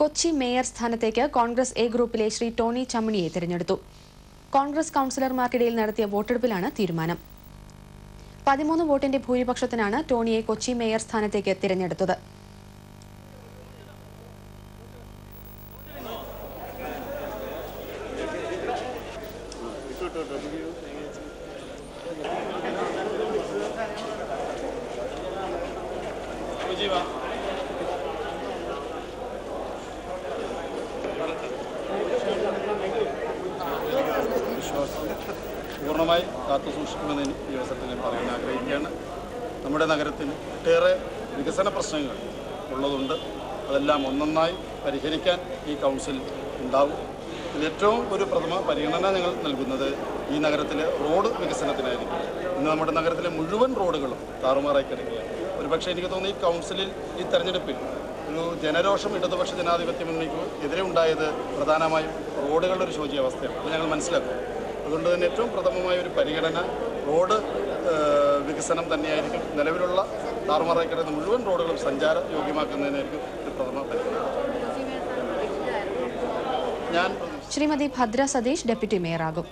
Kochi mayor സ്ഥാനത്തേക്ക് Congress A ഗ്രൂപ്പിലെ Shri Tony ചമ്മണിയെ തിരഞ്ഞെടുത്തു. കോൺഗ്രസ് കൌൺസിലർമാർക്കിടയിൽ നടത്തിയ വോട്ടെടുപ്പിലാണ് തീരുമാനം. പതിമൂന്ന് വോട്ടിന്റെ ഭൂരിപക്ഷത്തിനാണ് ടോണിയെ കൊച്ചി മേയർ സ്ഥാനത്തേക്ക് തിരഞ്ഞെടുത്തത്. വിശ്വാസം പൂർണമായി കാത്തു സൂക്ഷിക്കുമെന്ന് ഈ അവസരത്തിൽ ഞാൻ പറയാൻ ആഗ്രഹിക്കുകയാണ്. നമ്മുടെ നഗരത്തിന് ഒട്ടേറെ വികസന പ്രശ്നങ്ങൾ ഉള്ളതുണ്ട്. അതെല്ലാം ഒന്നൊന്നായി പരിഹരിക്കാൻ ഈ കൗൺസിൽ ഉണ്ടാവും. ഇതിലേറ്റവും ഒരു പ്രഥമ പരിഗണന ഞങ്ങൾ നൽകുന്നത് ഈ നഗരത്തിലെ റോഡ് വികസനത്തിനായിരിക്കും. ഇന്ന് നമ്മുടെ നഗരത്തിലെ മുഴുവൻ റോഡുകളും താറുമാറായി കിടക്കുകയാണ്. ഒരുപക്ഷെ എനിക്ക് തോന്നുന്നു ഈ കൗൺസിലിൽ ഈ തെരഞ്ഞെടുപ്പിൽ ഒരു ജനരോഷം ഇടതുപക്ഷ ജനാധിപത്യ മുന്നണിക്ക് എതിരെ ഉണ്ടായത് പ്രധാനമായും റോഡുകളുടെ ഒരു ശോചിയ ശോചിയാവസ്ഥയാണ്. അത് ഞങ്ങൾ മനസ്സിലാക്കും. അതുകൊണ്ട് തന്നെ ഏറ്റവും പ്രഥമമായ ഒരു പരിഗണന റോഡ് വികസനം തന്നെയായിരിക്കും. നിലവിലുള്ള താറുമാറായി മുഴുവൻ റോഡുകളും സഞ്ചാര യോഗ്യമാക്കുന്നതിനായിരിക്കും ഒരു പ്രഥമ പരിഗണന. ഞാൻ ശ്രീമതി ഭദ്ര സതീഷ് ഡെപ്യൂട്ടി മേയറാകും.